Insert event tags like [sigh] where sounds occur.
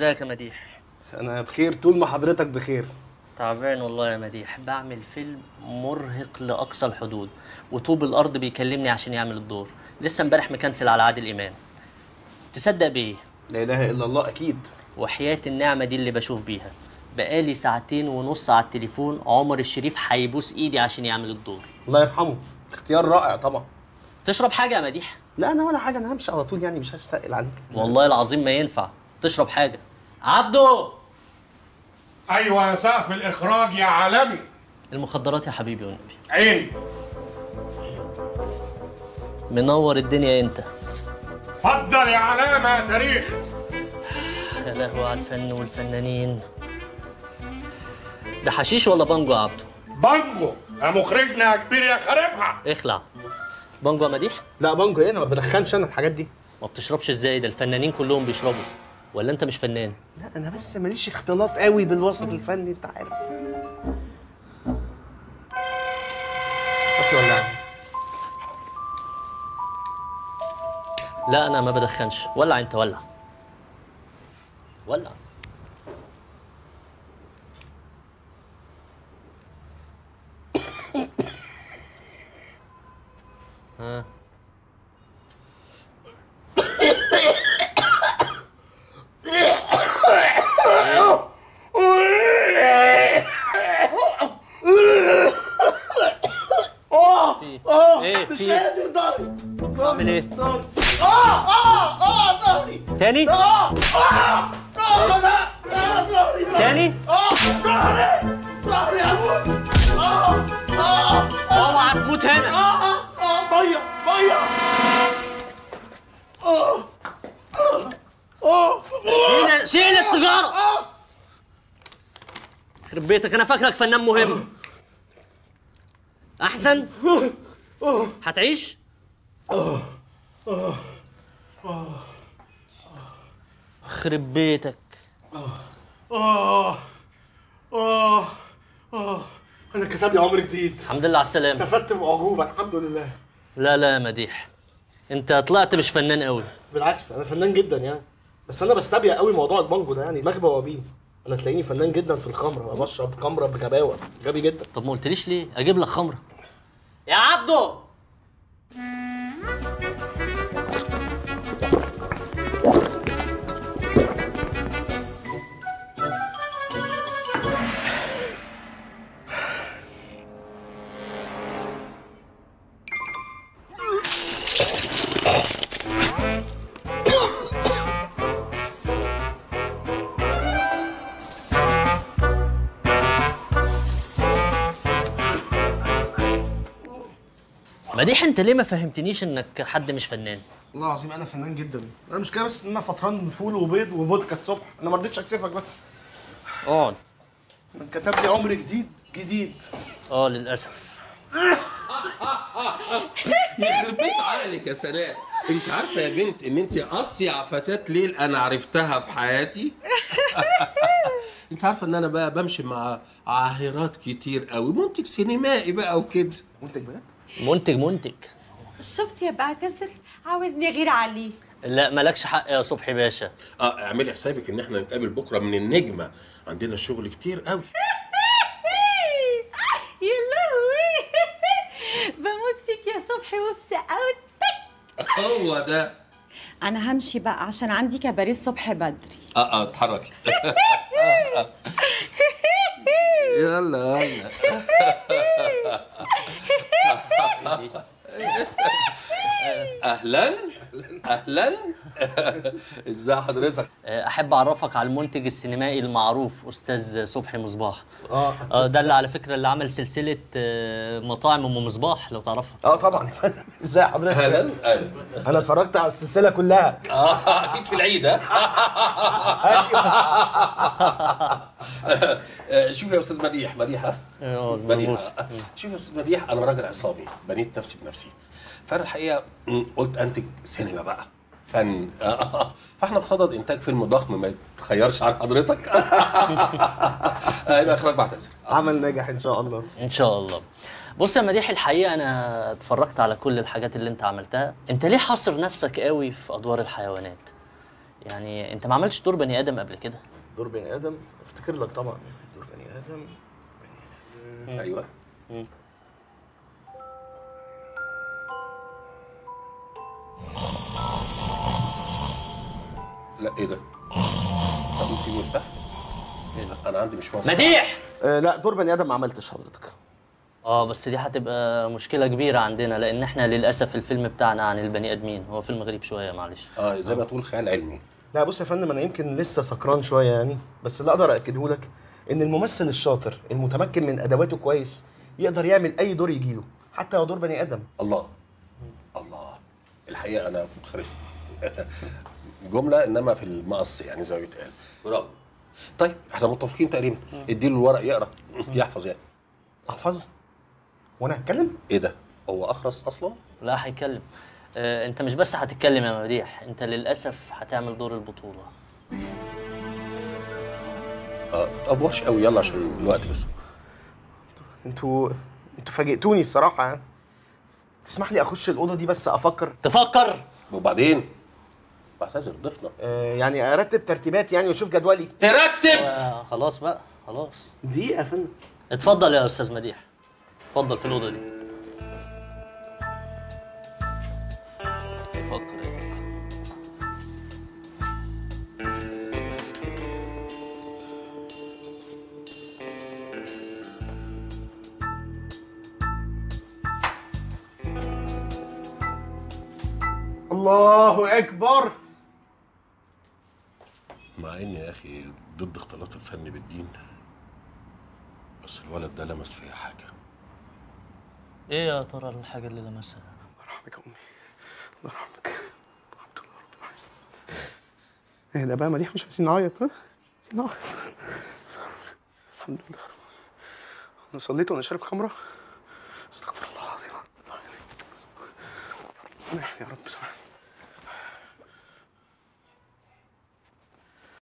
ازيك يا مديح؟ أنا بخير طول ما حضرتك بخير. تعبان والله يا مديح. بعمل فيلم مرهق لأقصى الحدود وطوب الأرض بيكلمني عشان يعمل الدور. لسه امبارح مكنسل على عادل إمام. تصدق بإيه؟ لا إله إلا الله أكيد. وحياة النعمة دي اللي بشوف بيها. بقالي ساعتين ونص على التليفون عمر الشريف هيبوس إيدي عشان يعمل الدور. الله يرحمه. اختيار رائع طبعا. تشرب حاجة يا مديح؟ لا أنا ولا حاجة أنا همشي على طول يعني مش هستقل عليك. والله العظيم ما ينفع. تشرب حاجة. عبده! أيوه يا سقف الإخراج يا عالمي. المخدرات يا حبيبي والنبي. عيني. منور الدنيا أنت. اتفضل يا علامة يا تاريخ. يا لهوي على الفن والفنانين. ده حشيش ولا بانجو يا عبده؟ بانجو. يا مخرجنا يا كبير يا خاربها اخلع. بانجو يا مديح؟ لا بانجو إيه؟ أنا ما بدخنش أنا الحاجات دي. ما بتشربش إزاي؟ ده الفنانين كلهم بيشربوا. ولا انت مش فنان؟ لا أنا بس ماليش اختلاط قوي بالوسط الفني انت عارف. ولا؟ لا أنا ما بدخنش. ولع انت ولع. ولع. [coughs] ها؟ إيه مش قادر ضهري اعمل إيه؟ ضهري آه آه آه ضهري تاني؟ آه آه آه آه ضهري ضهري. تاني؟ آه ضهري ضهري هموت آه آه اوعى تموت هنا. آه آه ميه ميه آه آه شيل شيل السيجارة. يخرب بيتك أنا فاكرك فنان مهم. احسن؟ هتعيش؟ يخرب بيتك. آه آه آه أنا كتب لي عمر جديد. الحمد لله على السلامة. تفت بأعجوبة الحمد لله. لا لا يا مديح. أنت طلعت مش فنان قوي. بالعكس أنا فنان جدا يعني. بس أنا بستبيع قوي موضوع البانجو ده يعني دماغي بوابين أنا تلاقيني فنان جدا في الخمرة بشرب خمرة بغباوة غبي جدا. طب ما قلتليش ليه؟ أجيب لك خمرة. يا عبده مديح انت ليه ما فهمتنيش انك حد مش فنان؟ والله العظيم أنا فنان جدا. أنا مش كده بس ان أنا فطران فول وبيض وفودكا الصبح. أنا ما رضيتش اكسفك بس. اقعد من كتب لي عمر جديد جديد. آه للأسف. يخرب بيت عقلك يا سناء انت عارفة يا بنت ان انت أصيع فتاة ليل أنا عرفتها في حياتي؟ [laughs] انت عارفة ان أنا بقى بمشي مع عاهرات كتير قوي. منتج سينمائي بقى وكده. منتج بجد؟ منتج منتج. شفت يا بعتذر عاوزني غير عليه لا مالكش حق يا صبحي باشا. آه اعملي حسابك إن إحنا نتقابل بكرة من النجمة. عندنا شغل كتير قوي. [laughs] يا لهوي. [laughs] بموت فيك يا صبحي وبشقاوتك هو ده. أنا همشي بقى عشان عندي كباريه الصبح بدري. آه آه اتحركي. [laughs] يلا يلا. أهلا؟ أهلا. [laughs] إزاي حضرتك؟ آه، أحب أعرفك على المنتج السينمائي المعروف أستاذ صبحي مصباح. آه. آه ده اللي على فكرة اللي عمل سلسلة آه، مطاعم أم مصباح لو تعرفها. آه طبعا. يا [laughs] فندم إزاي حضرتك؟ أهلا. أهلا أنا اتفرجت على السلسلة كلها. آه أكيد في العيد ها؟ [laughs] آه، شوف يا أستاذ مديح مديح ها؟ آه مديح. مظبوط. شوف يا أستاذ مديح أنا راجل عصابي بنيت نفسي بنفسي. فأنا الحقيقة قلت أنتج سينما بقى. فن. [laughs] فاحنا بصدد إنتاج فيلم ضخم ما يتخيرش عن حضرتك. [laughs] آه، يبقى اخراج بعتذر عمل ناجح إن شاء الله. إن شاء الله. بص يا مديح الحقيقة أنا اتفرجت على كل الحاجات اللي أنت عملتها. أنت ليه حاصر نفسك قوي في أدوار الحيوانات؟ يعني أنت ما عملتش دور بني آدم قبل كده؟ دور بني آدم؟ أفتكر لك طبعا. دور بني آدم. أيوه. لا إيه ده؟ طب نسيبه يفتح؟ إيه ده؟ أنا عندي مشوار. مديح! آه لا دور بني آدم ما عملتش حضرتك. آه بس دي هتبقى مشكلة كبيرة عندنا لأن إحنا للأسف الفيلم بتاعنا عن البني آدمين. هو فيلم غريب شوية معلش. آه زي ما تقول خيال علمي. لا بص يا فندم أنا يمكن لسه سكران شوية يعني بس اللي أقدر اكده لك إن الممثل الشاطر المتمكن من أدواته كويس يقدر يعمل أي دور يجيله حتى لو دور بني آدم. الله. الله. الحقيقة أنا خرست. جملة إنما في المقص يعني زي ما بيتقال. برافو. طيب إحنا متفقين تقريبا. اديله الورق يقرأ. يحفظ يعني. أحفظ. وأنا هتكلم؟ إيه ده؟ هو أخرس أصلا؟ لا هيتكلم. آه أنت مش بس هتتكلم يا مديح أنت للأسف هتعمل دور البطولة. آه افوش قوي. يلا عشان الوقت بس أنتوا أنتوا فاجئتوني الصراحة. يعني تسمح لي أخش الأوضة دي بس أفكر؟ تفكر! وبعدين؟ بعتذر ضيفنا آه يعني أرتب ترتيبات يعني وأشوف جدولي. ترتب! آه خلاص بقى خلاص. دقيقة يا فندم. اتفضل يا أستاذ مديح. اتفضل في الأوضة دي. فكر. الله أكبر! مع إني يا أخي ضد اختلاط الفن بالدين بس الولد ده لمس فيا حاجة. إيه يا ترى الحاجة اللي لمسها؟ الله يرحمك يا أمي. الله يرحمك. الحمد لله رب العالمين. إيه ده بقى مديح؟ مش عايزين نعيط ها؟ عايزين نعيط. الحمد لله أنا صليت وأنا شارب خمرة. استغفر الله العظيم. سامحني يا رب سامحني.